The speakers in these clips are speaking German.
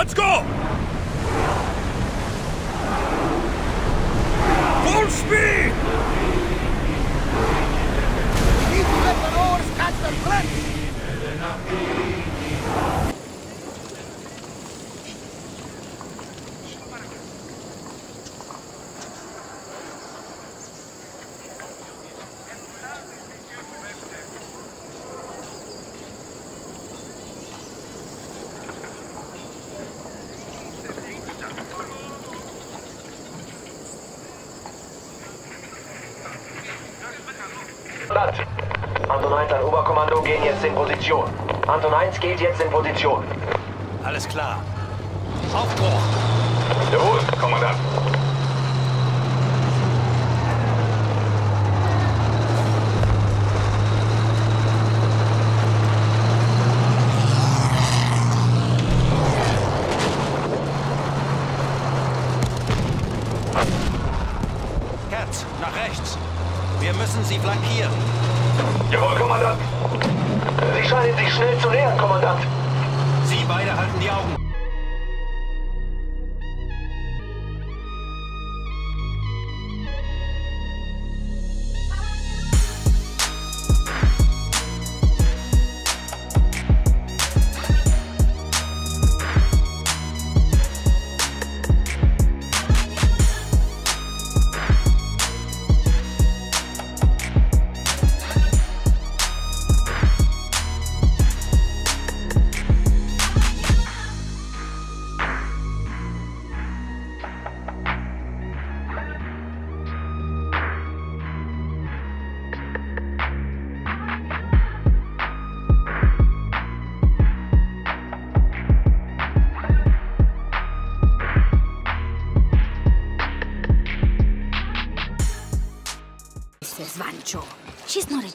Let's go! Land. Anton 1 an Oberkommando gehen jetzt in Position. Anton 1 geht jetzt in Position. Alles klar. Aufbruch! Jawohl, Kommandant. Herz, nach rechts. Wir müssen sie flankieren. Jawohl, Kommandant. Sie scheinen sich schnell zu nähern, Kommandant. Sie beide halten die Augen.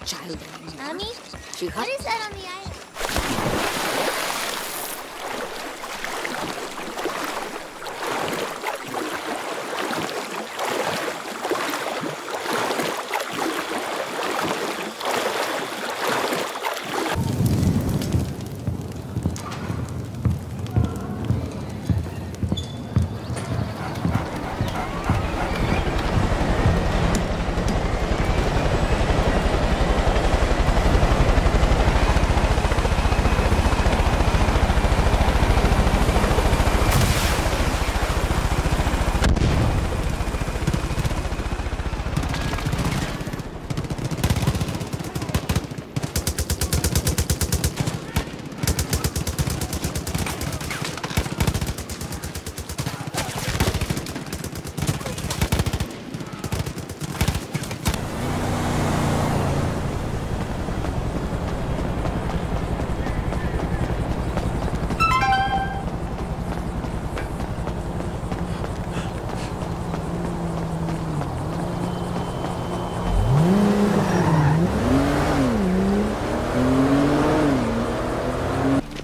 Child. Mommy, She what is that on the island?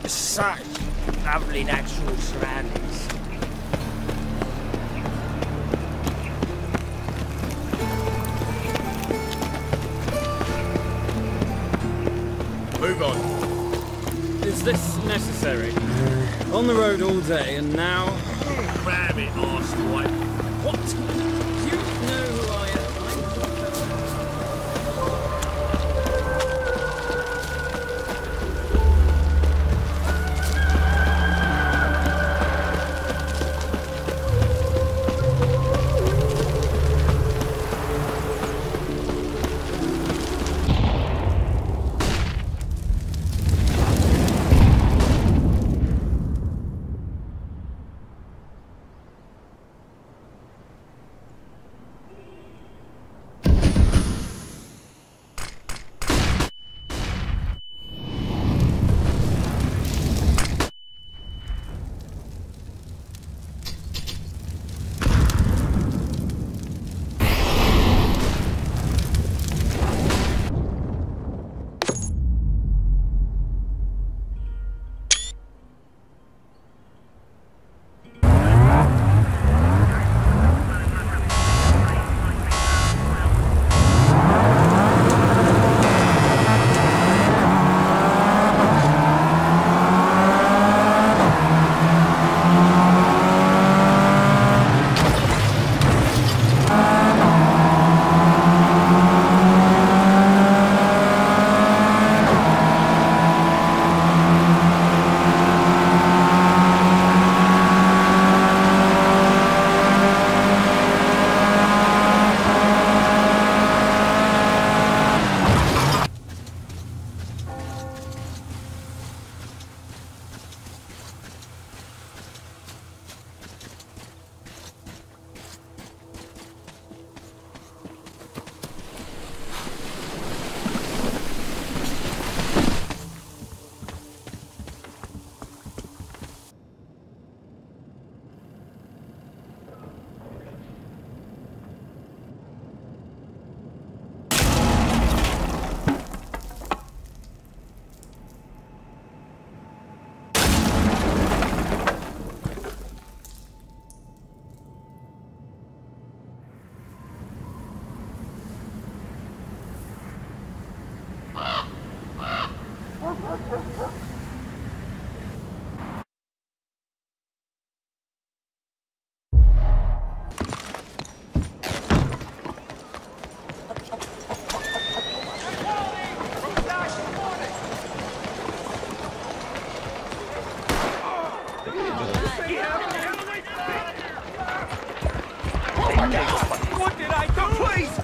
Such lovely natural surroundings. Move on. Is this necessary? On the road all day and now. Grab it, arsewite. What? You Oh my god! What did I do? Please!